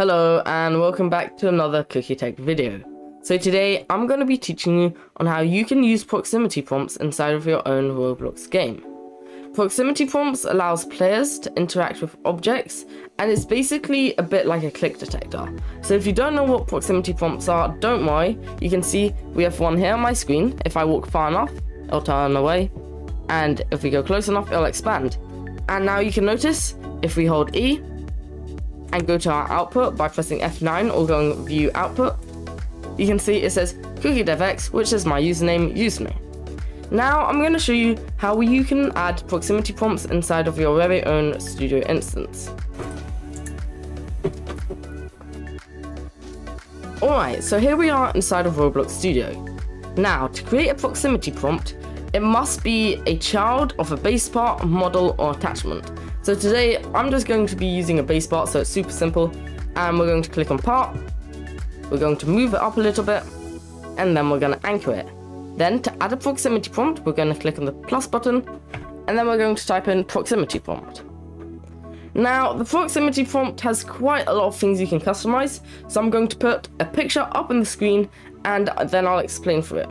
Hello and welcome back to another Cookie Tech video. So today I'm going to be teaching you on how you can use proximity prompts inside of your own Roblox game. Proximity prompts allows players to interact with objects and it's basically a bit like a click detector. So if you don't know what proximity prompts are, don't worry, you can see we have one here on my screen. If I walk far enough, it'll turn away and if we go close enough, it'll expand. And now you can notice if we hold E and go to our output by pressing F9 or going view output, you can see it says CookieDevX, which is my username used me. Now I'm going to show you how you can add proximity prompts inside of your very own studio instance. Alright, so here we are inside of Roblox Studio. Now, to create a proximity prompt, it must be a child of a base part, model, or attachment. So today, I'm just going to be using a base part, so it's super simple. And we're going to click on part. We're going to move it up a little bit. And then we're going to anchor it. Then to add a proximity prompt, we're going to click on the plus button. And then we're going to type in proximity prompt. Now, the proximity prompt has quite a lot of things you can customize, so I'm going to put a picture up on the screen and then I'll explain for it.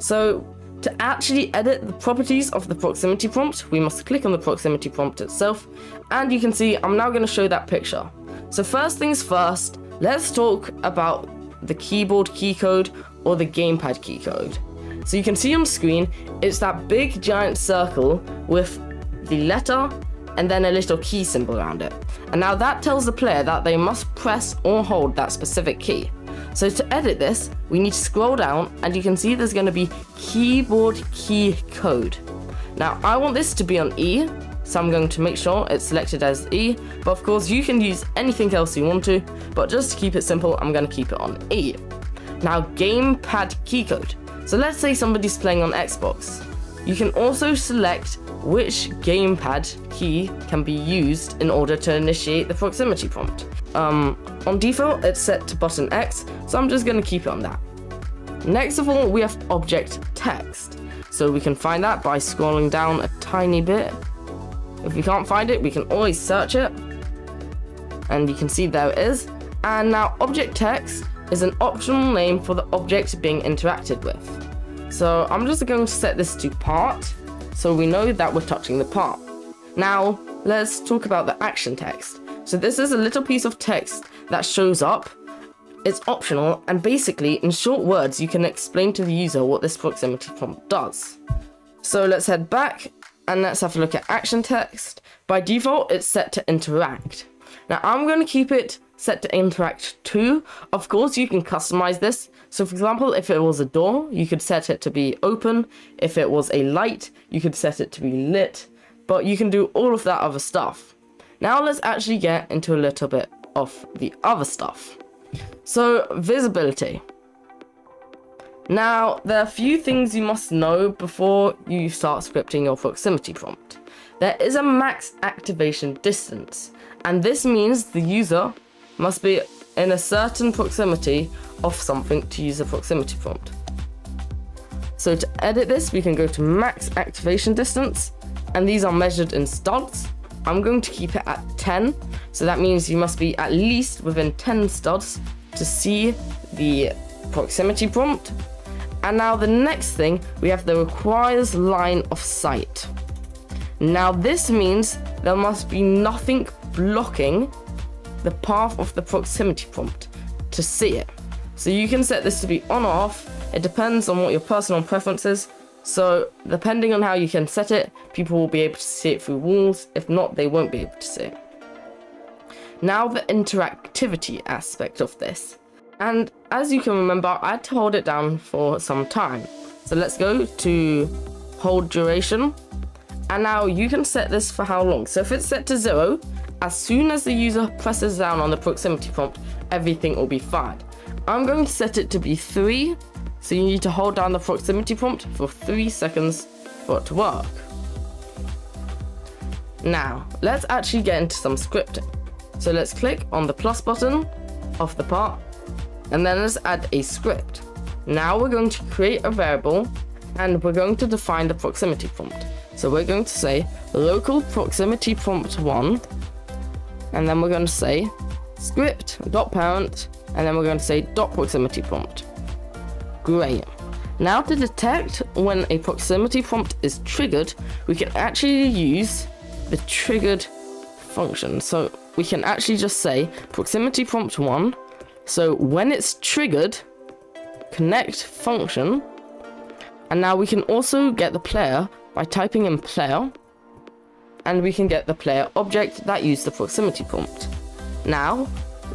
So, to actually edit the properties of the proximity prompt, we must click on the proximity prompt itself, and you can see I'm now going to show that picture. So first things first, let's talk about the keyboard key code or the gamepad key code. So you can see on screen, it's that big giant circle with the letter and then a little key symbol around it. And now that tells the player that they must press or hold that specific key. So to edit this, we need to scroll down and you can see there's going to be keyboard key code. Now I want this to be on E, so I'm going to make sure it's selected as E, but of course you can use anything else you want to, but just to keep it simple, I'm going to keep it on E. Now gamepad key code. So let's say somebody's playing on Xbox. You can also select which gamepad key can be used in order to initiate the proximity prompt. Um, on default, it's set to button X, so I'm just going to keep it on that. Next of all, we have object text. So we can find that by scrolling down a tiny bit. If we can't find it, we can always search it. And you can see there it is. And now object text is an optional name for the object being interacted with. So I'm just going to set this to part, so we know that we're touching the part. Now, let's talk about the action text. So this is a little piece of text that shows up. It's optional, and basically, in short words, you can explain to the user what this proximity prompt does. So let's head back, and let's have a look at action text. By default, it's set to interact. Now, I'm going to keep it set to interact too. Of course, you can customize this. So for example, if it was a door, you could set it to be open. If it was a light, you could set it to be lit. But you can do all of that other stuff. Now let's actually get into a little bit of the other stuff. So, visibility. Now, there are a few things you must know before you start scripting your proximity prompt. There is a max activation distance, and this means the user must be in a certain proximity of something to use a proximity prompt. So to edit this, we can go to max activation distance, and these are measured in studs, I'm going to keep it at 10. So that means you must be at least within 10 studs to see the proximity prompt. And now the next thing, we have the requires line of sight. Now this means there must be nothing blocking the path of the proximity prompt to see it. So you can set this to be on or off. It depends on what your personal preference is. So, depending on how you can set it, people will be able to see it through walls. If not, they won't be able to see it. Now, the interactivity aspect of this. And as you can remember, I had to hold it down for some time. So let's go to hold duration. And now you can set this for how long. So if it's set to zero, as soon as the user presses down on the proximity prompt, everything will be fine. I'm going to set it to be three so you need to hold down the proximity prompt for 3 seconds for it to work. Now, let's actually get into some scripting. So let's click on the plus button of the part, and then let's add a script. Now we're going to create a variable, and we're going to define the proximity prompt. So we're going to say local proximity prompt 1, and then we're going to say script dot parent, and then we're going to say dot proximity prompt. Great. Now to detect when a proximity prompt is triggered, we can actually use the triggered function. So we can actually just say proximity prompt one. So when it's triggered, connect function. And now we can also get the player by typing in player. And we can get the player object that used the proximity prompt. Now,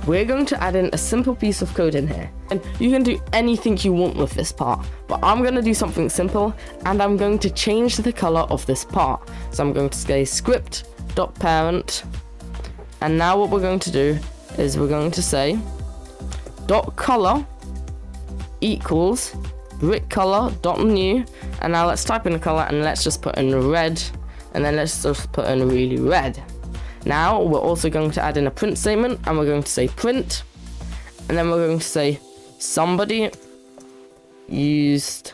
we're going to add in a simple piece of code in here. And you can do anything you want with this part, but I'm going to do something simple and I'm going to change the color of this part. So I'm going to say script.parent and now what we're going to do is we're going to say dot color equals brick color dot new and now let's type in a color and let's just put in red and then let's just put in really red. Now we're also going to add in a print statement and we're going to say print. And then we're going to say somebody used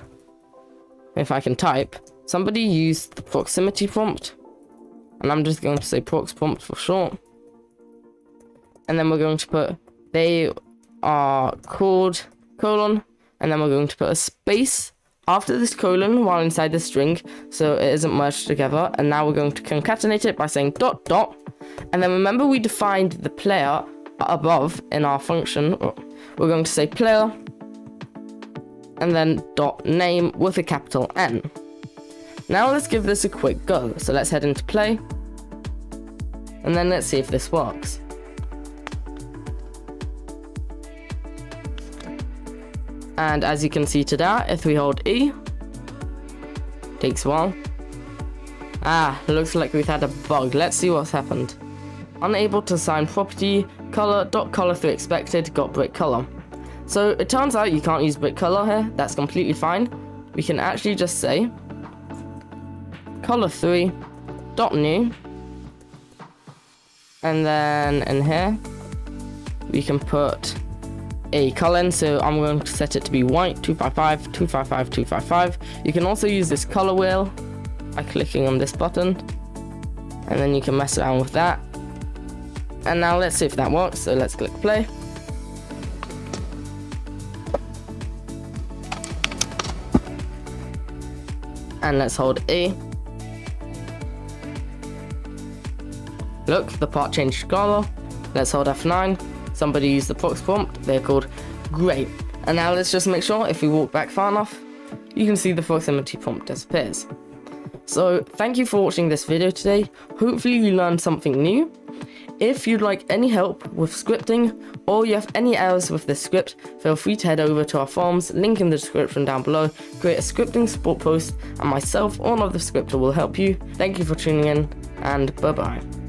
if I can type somebody used the proximity prompt. And I'm just going to say prox prompt for short. And then we're going to put they are called colon. And then we're going to put a space after this colon while inside the string so it isn't merged together and now we're going to concatenate it by saying dot dot and then remember we defined the player above in our function. We're going to say player and then dot name with a capital N. Now let's give this a quick go. So let's head into play and then let's see if this works. And as you can see to that, if we hold E, takes one. Ah, looks like we've had a bug. Let's see what's happened. Unable to assign property, color, dot color 3 expected, got brick color. So it turns out you can't use brick color here, that's completely fine. We can actually just say color 3 dot new and then in here we can put a color so I'm going to set it to be white 255 255 255 you can also use this color wheel by clicking on this button and then you can mess around with that. And now let's see if that works so let's click play. And let's hold E look the part changed color. Let's hold F9 somebody used the prox prompt they're called great and now let's just make sure if we walk back far enough you can see the proximity prompt disappears so thank you for watching this video today. Hopefully you learned something new. If you'd like any help with scripting or you have any errors with this script, feel free to head over to our forums, link in the description down below, create a scripting support post and myself or another scripter will help you. Thank you for tuning in and bye bye.